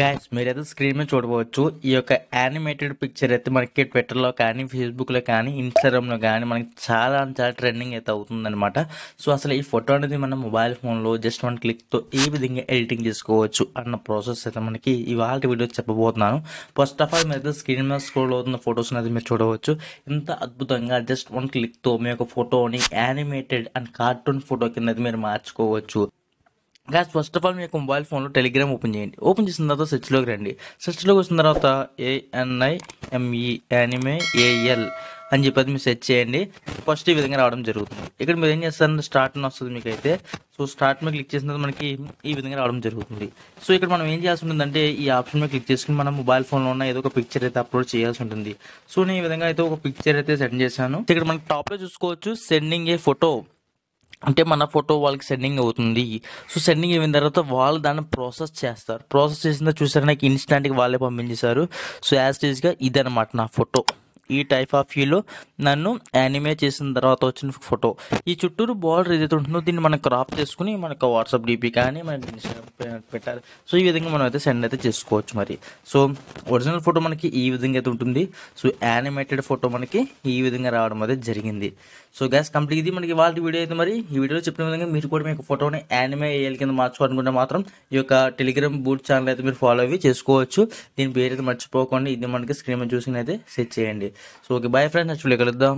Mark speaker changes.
Speaker 1: Guys మీరైతే screen మీద చూడవచ్చు. ఈ యొక్క యానిమేటెడ్ పిక్చర్ అయితే మనకి ట్విట్టర్లో కానీ ఫేస్బుక్లో కానీ ఇన్స్టాగ్రామ్లో కానీ మనకి చాలా చాలా ట్రెండింగ్ అయితే అవుతుందన్నమాట. సో అసలు ఈ ఫోటో అనేది మన మొబైల్ ఫోన్లో జస్ట్ వన్ క్లిక్తో ఏ విధంగా ఎడిటింగ్ చేసుకోవచ్చు అన్న ప్రాసెస్ అయితే మనకి ఇవాళ వీడియో చెప్పబోతున్నాను. ఫస్ట్ ఆఫ్ ఆల్ మీరైతే స్క్రీన్ మీద స్క్రోల్ అవుతున్న ఫొటోస్ అనేది మీరు చూడవచ్చు. ఇంత అద్భుతంగా జస్ట్ వన్ క్లిక్తో మీ యొక్క ఫోటోని యానిమేటెడ్ అండ్ కార్టూన్ ఫోటో కింద మీరు మార్చుకోవచ్చు. గ్యాస్ ఫస్ట్ ఆఫ్ ఆల్ మీ యొక్క మొబైల్ ఫోన్లో టెలిగ్రామ్ ఓపెన్ చేయండి. ఓపెన్ చేసిన తర్వాత సెర్చ్లోకి రండి. సెర్చ్లోకి వచ్చిన తర్వాత ఏఎన్ఐ ఎంఈ యానిమే ఏఎల్ అని చెప్పి అది మీరు సెర్చ్ చేయండి. ఫస్ట్ ఈ విధంగా రావడం జరుగుతుంది. ఇక్కడ మీరు ఏం చేస్తారంటే స్టార్ట్ అని వస్తుంది మీకు అయితే సో స్టార్ట్ మీద క్లిక్ చేసిన తర్వాత మనకి ఈ విధంగా రావడం జరుగుతుంది. సో ఇక్కడ మనం ఏం చేయాల్సి ఉంటుందంటే ఈ ఆప్షన్ మీద క్లిక్ చేసుకుని మనం మొబైల్ ఫోన్లో ఉన్న ఏదో ఒక పిక్చర్ అయితే అప్లోడ్ చేయాల్సి ఉంటుంది. సో నేను ఈ విధంగా అయితే ఒక పిక్చర్ అయితే సెండ్ చేశాను. ఇక్కడ మనకి టాప్లో చూసుకోవచ్చు సెండింగ్ ఏ ఫోటో అంటే మన ఫోటో వాళ్ళకి సెండింగ్ అవుతుంది. సో సెండింగ్ అయిన తర్వాత వాళ్ళు దాన్ని ప్రాసెస్ చేస్తారు. ప్రాసెస్ చేసిన చూసారా? నాకు ఇన్స్టాంట్గా వాళ్ళే పంపించేశారు. సో యాజ్ టీజ్గా ఇదనమాట నా ఫోటో. ఈ టైప్ ఆఫ్ వ్యూలో నన్ను యానిమే చేసిన తర్వాత వచ్చిన ఫోటో ఈ చుట్టూరు బార్డర్ ఏదైతే ఉంటుందో దీన్ని మనం క్రాప్ చేసుకుని మనకు వాట్సాప్ డీపీ కానీ మనకి ఇన్స్టాగ్రామ్ పెట్టాలి. సో ఈ విధంగా మనం అయితే సెండ్ అయితే చేసుకోవచ్చు మరి. సో ఒరిజినల్ ఫోటో మనకి ఈ విధంగా అయితే ఉంటుంది. సో యానిమేటెడ్ ఫోటో మనకి ఈ విధంగా రావడం అయితే జరిగింది. సో గ్యాస్ కంప్లీట్ ఇది మనకి వాళ్ళ వీడియో అయితే మరి. ఈ వీడియోలో చెప్పిన విధంగా మీరు కూడా మీ యొక్క ఫోటోని యానిమే ఏఎల్ కింద మార్చుకోవాలనుకుంటే మాత్రం ఈ యొక్క టెలిగ్రామ్ బూట్ ఛానల్ అయితే మీరు ఫాలో అవి చేసుకోవచ్చు. దీని పేరు అయితే మర్చిపోకండి. ఇది మనకి స్క్రీన్ చూసి అయితే సెట్ చేయండి. So okay bye friends next video కలుద్దాం.